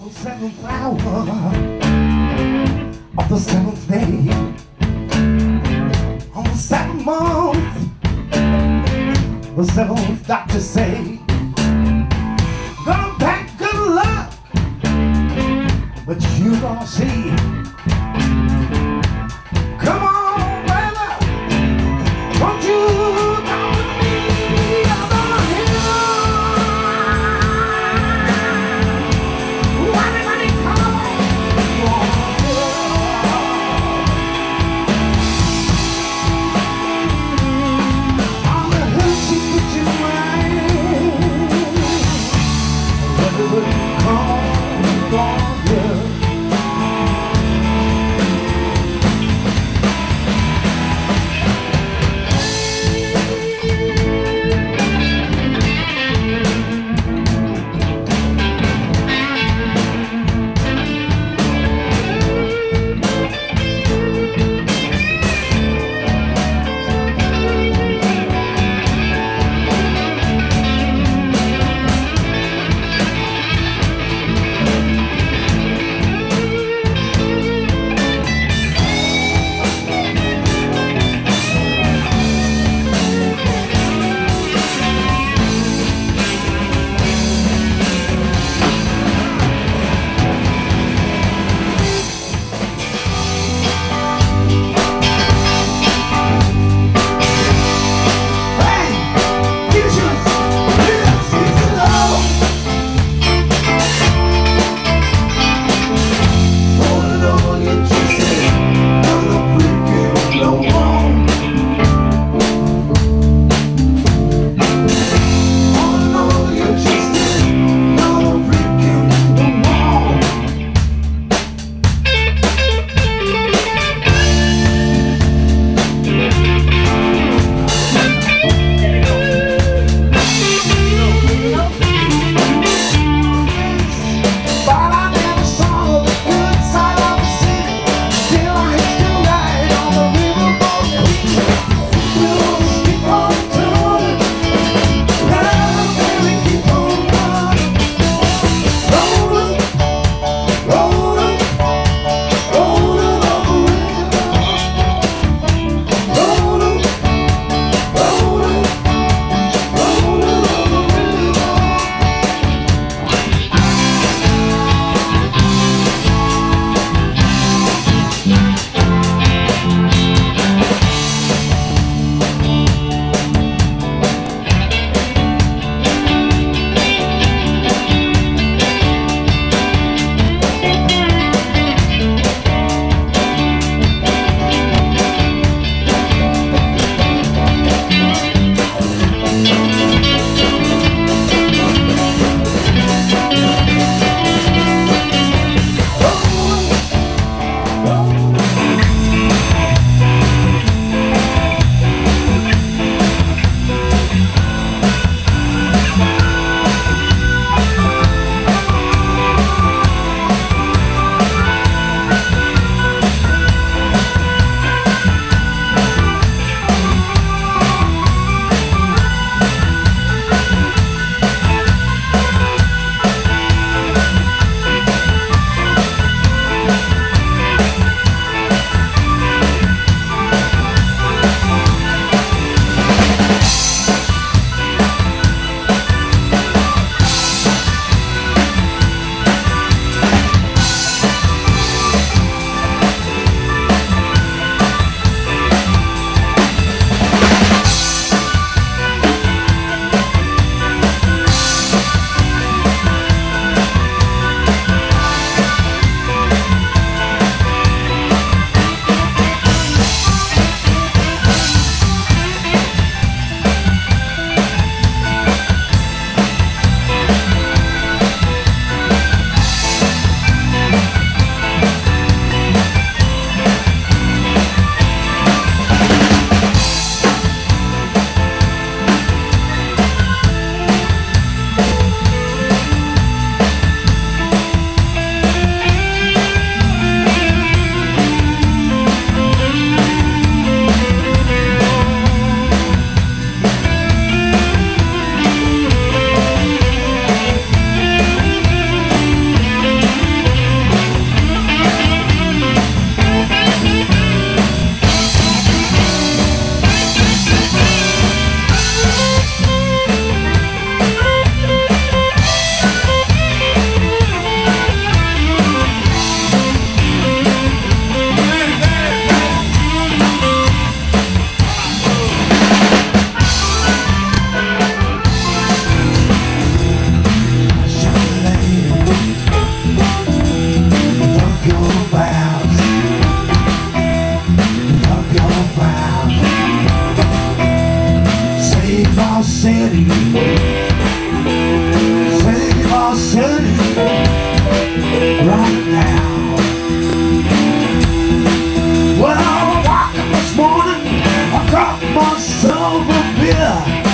on the seventh hour of the seventh day, on the seventh month, the seventh doctor say, gonna pack good luck, but you gonna see. sunny Right now I this morning I got myself a beer.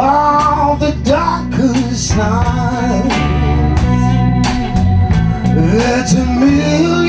all the darkest nights. It's a million.